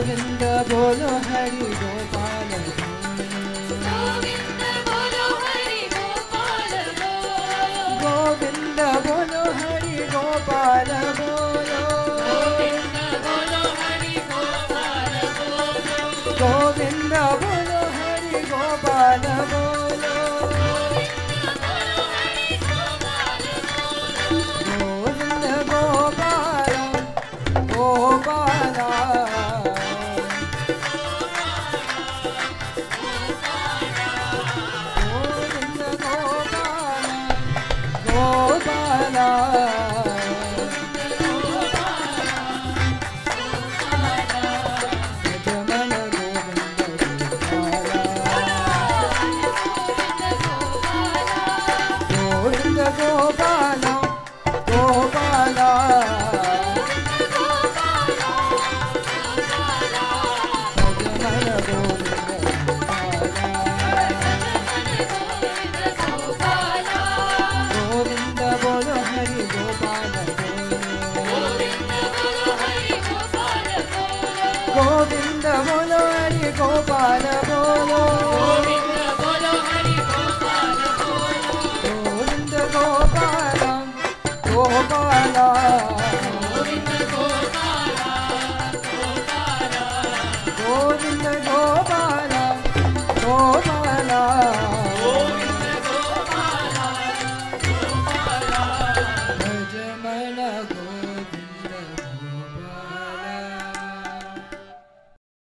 गोविंद बोलो हरि गोपाल गोविंद बोलो हरि गोपाल बोलो। गोविंद बोलो हरि गोपाल बोलो। गोविंद गोपाल गोपाल गोविंद गोपाल गोपाल गोविंद गोपाल गोपाल गोविंद गोपाल गोपाल भज मन गो